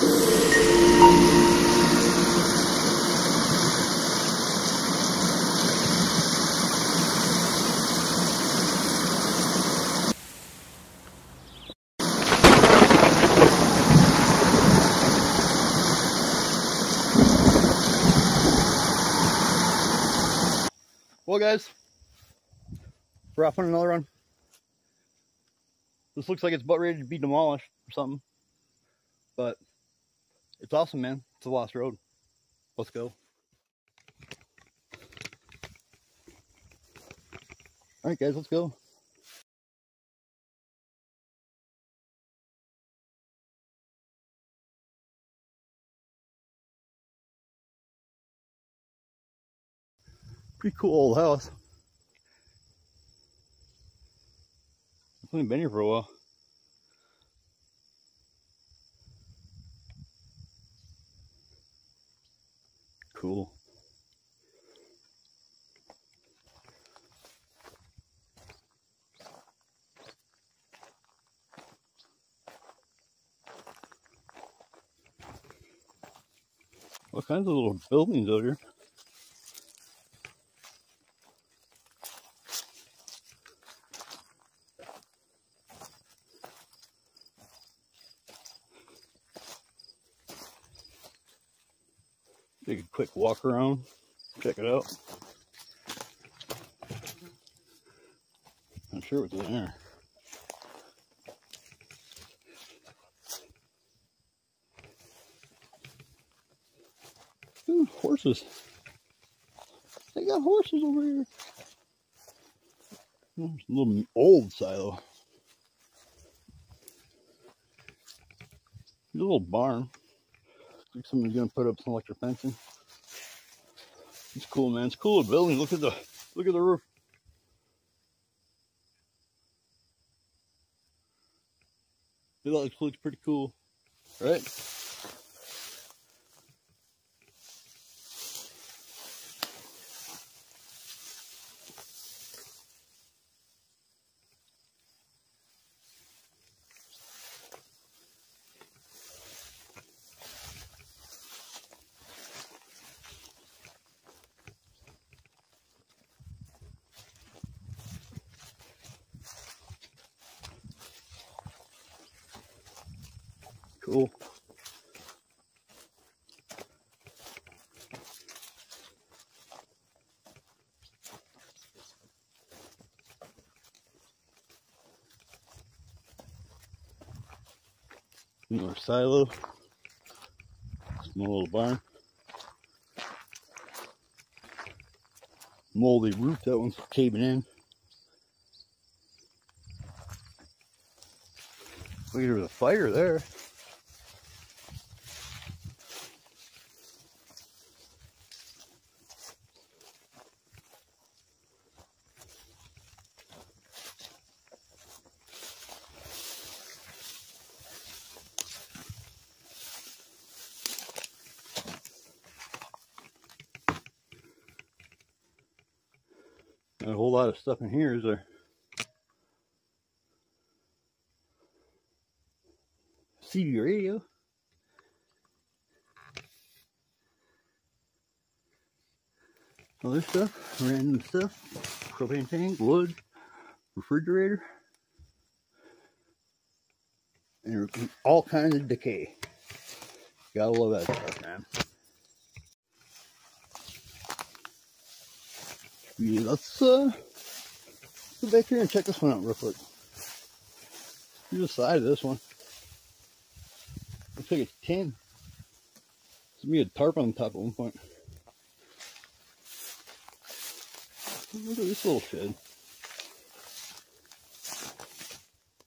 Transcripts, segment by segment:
Well, guys, we're off on another run. This looks like it's about ready to be demolished or something. But it's awesome, man. It's a lost road. Let's go. All right, guys, let's go. Pretty cool old house. It's only been here for a while. Cool. All kinds of little buildings out here. Take a quick walk around, check it out. Not sure what's in there. Ooh, horses. They got horses over here. A little old silo. A little barn. Looks like somebody's gonna put up some electric fencing. It's cool, man. It's cool building. Look at the look at the roof. It looks pretty cool, right? Cool. More silo. Small little barn. Moldy roof, that one's caving in. Look at the fire there. Of stuff in here, is there? CD radio. Other stuff, random stuff, propane tank, wood, refrigerator, and all kinds of decay. Gotta love that stuff, man. Let's uh, go back here and check this one out real quick. Here's the side of this one. Looks like it's tin. There's be a tarp on top at one point. Look at this little shed.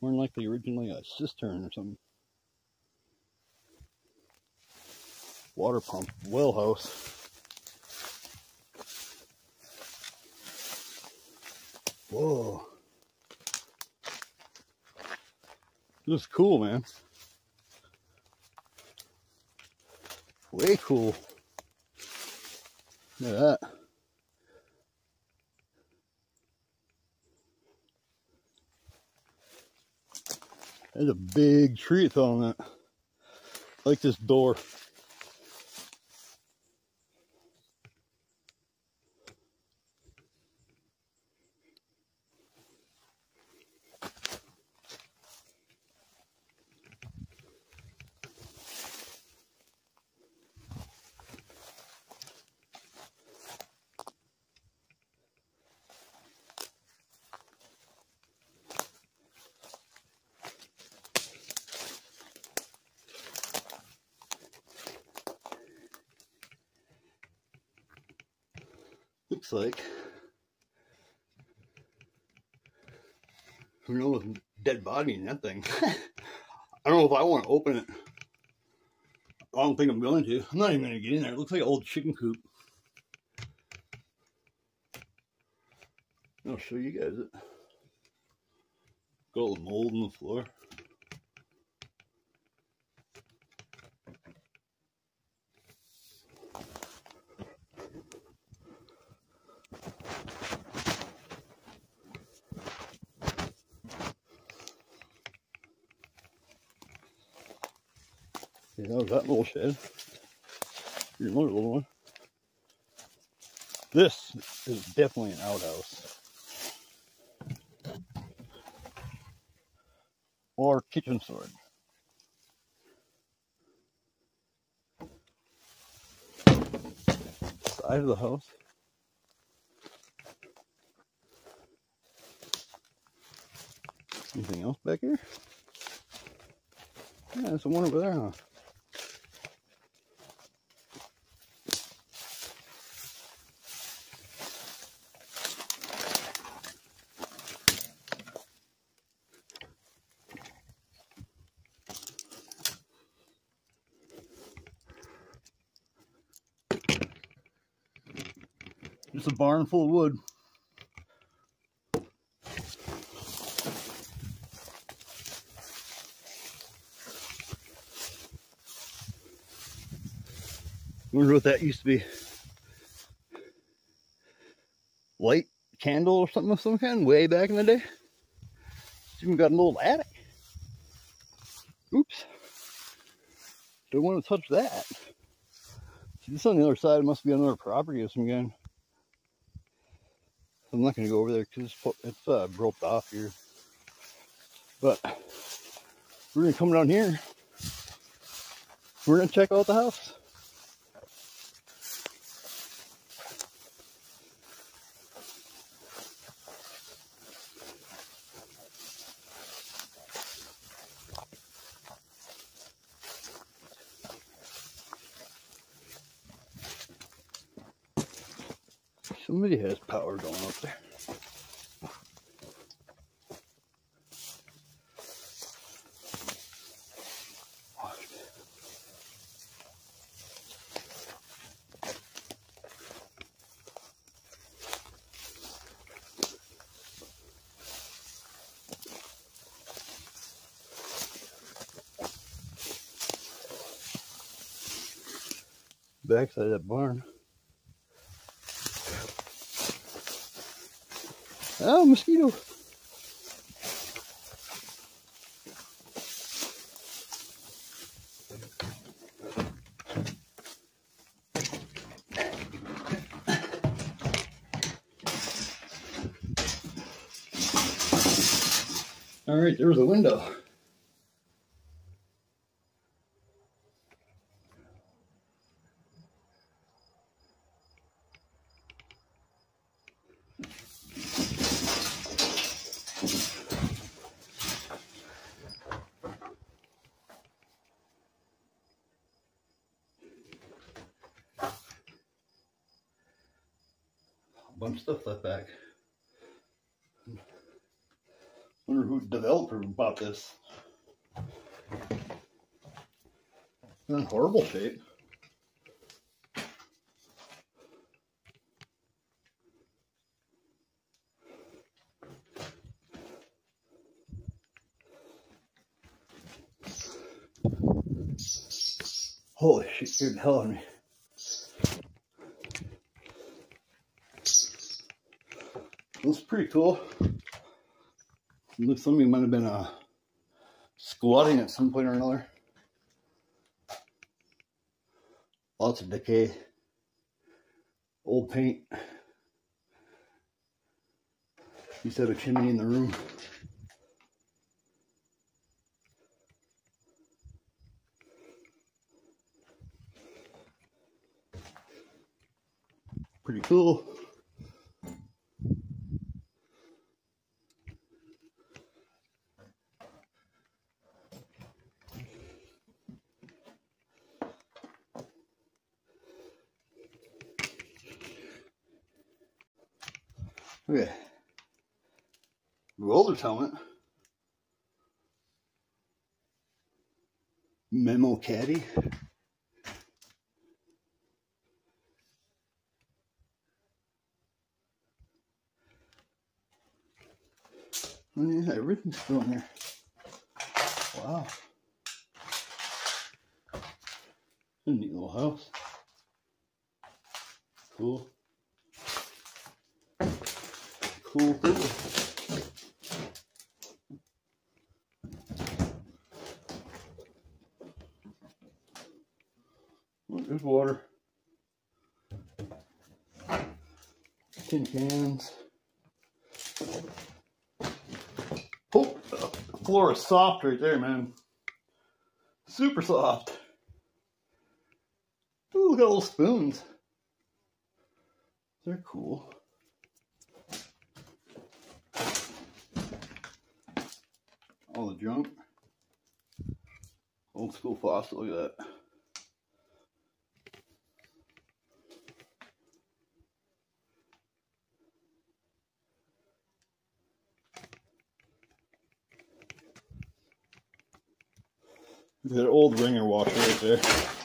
More than likely originally a cistern or something. Water pump, well house. Whoa. This is cool, man. Way cool. Look at that. There's a big tree on that. I like this door. Looks like. Who knows? Dead body in that thing. I don't know if I want to open it. I don't think I'm going to. I'm not even going to get in there. It looks like an old chicken coop. I'll show you guys it. Got all the mold on the floor. Yeah, that that little shed. Here's another little one. This is definitely an outhouse. Or kitchen storage. Side of the house. Anything else back here? Yeah, there's one over there, huh? Just a barn full of wood. Wonder what that used to be. Light candle or something of some kind way back in the day. It's even got an old attic. Oops. Don't want to touch that. See, this on the other side must be another property of some kind. I'm not going to go over there because it's, it's uh, roped off here. But we're going to come down here. We're going to check out the house. Somebody has power going up there. Backside of that barn. Oh, mosquito. All right, there was a window. Bunch of stuff left back. Wonder who developer bought this. in horrible shape. Holy shit, the hell of me. Looks pretty cool. Looks somebody might have been uh, squatting at some point or another. Lots of decay. Old paint. Used to have a chimney in the room. Pretty cool. Okay. Welder's helmet. Memo caddy. Oh yeah, everything's still in there. Wow. A neat little house. Cool. Cool. Oh, there's water. Tin cans. Oh, the floor is soft right there, man. Super soft. Ooh, look at those spoons. They're cool. Junk. Old school faucet, look at that. That old wringer washer right there.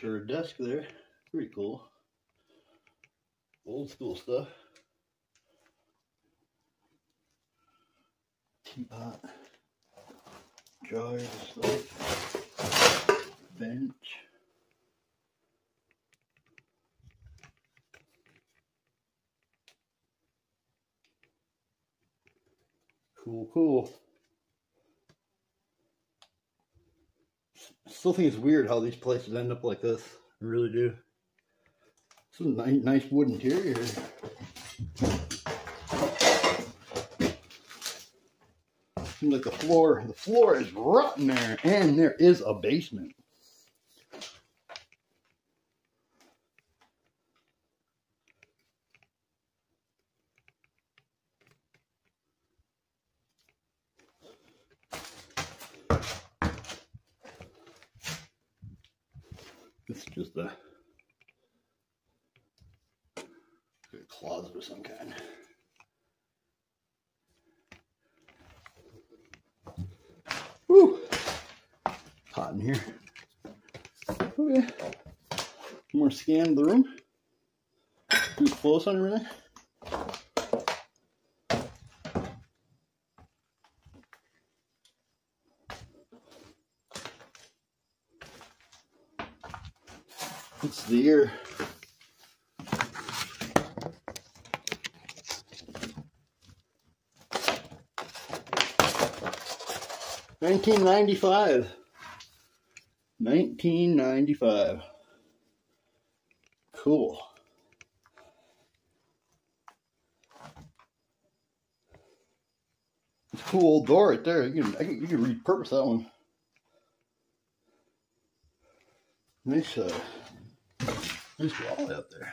Cool hutch or desk there. Pretty cool. Old school stuff. Teapot jars, stuff. bench. Cool, cool. Still think it's weird how these places end up like this. I really do. Some nice, nice wood interior. Seems like the floor, the floor is rotten there, and there is a basement. This is just a closet of some kind. Woo! Hot in here. Oh, okay. More scan of the room. Too close on everything. It's the year. Nineteen ninety five. Nineteen ninety five. Cool. It's a cool old door right there. You can, can you can repurpose that one. Nice uh Nice wall out there.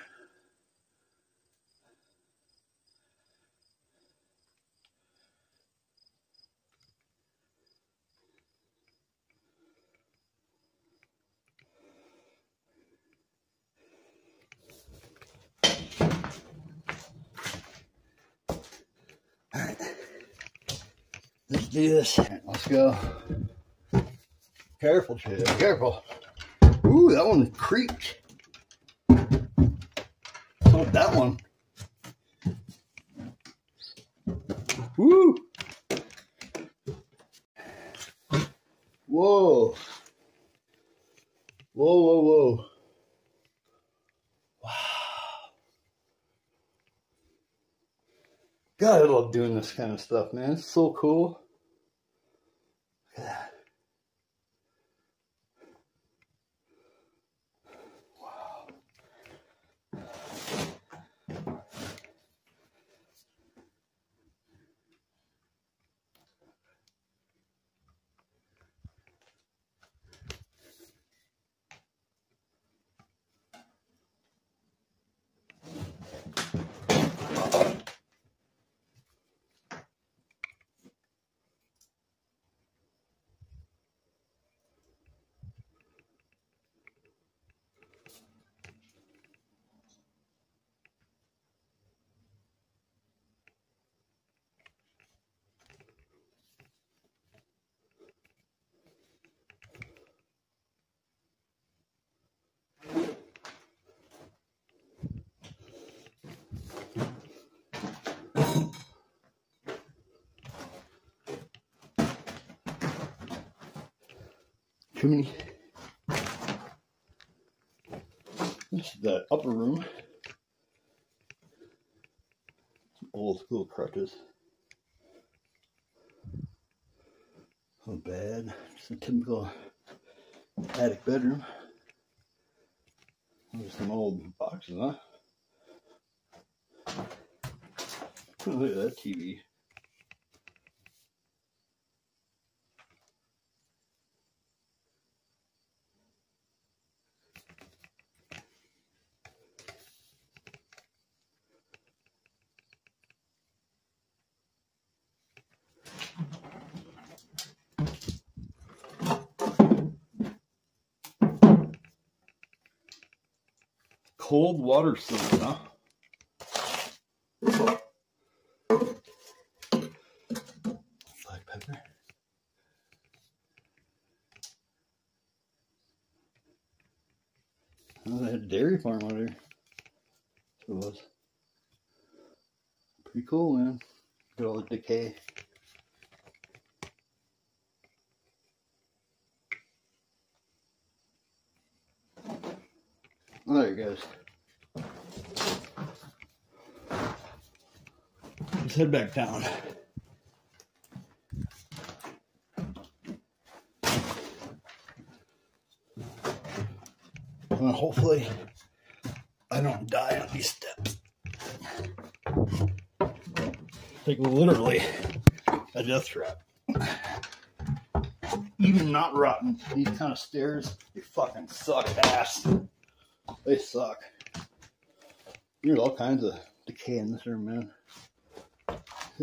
All right, let's do this. All right, let's go. Careful, Chad. Careful. Ooh, that one creaked. That one. Woo! Whoa. Whoa, whoa, whoa. Wow. God, I love doing this kind of stuff, man. It's so cool. Look at that. Chimney. This is the upper room. Some old school crutches. Not bed, Just a typical attic bedroom. There's some old boxes, huh? Look at that TV. Cold water huh? Black pepper. Oh, they had a dairy farm out here. So it was. Pretty cool, man. Look at all the decay. Well, there he goes. Let's head back down. Well, hopefully I don't die on these steps. Like literally a death trap. Even not rotten, these kind of stairs, they fucking suck ass. They suck. There's all kinds of decay in this room, man.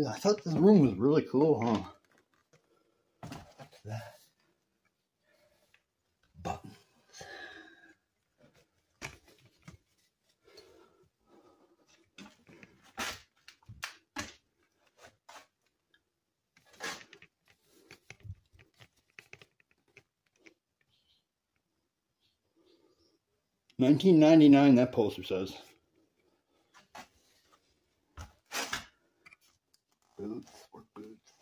I thought this room was really cool, huh? That button. Nineteen ninety nine. That poster says. Boots, work boots.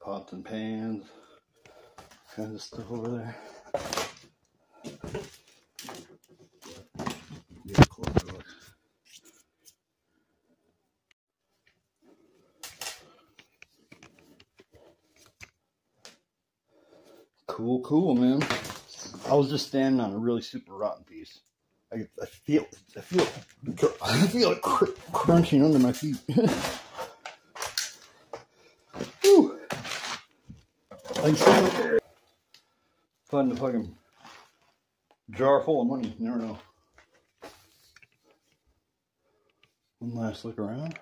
Pots and pans, kind of stuff over there. Get a closer look. Cool, cool, man. I was just standing on a really super rotten piece. I, I feel, I feel, I feel it cr- crunching under my feet. Whew. There. Find a fucking jar full of money. You never know. One last look around.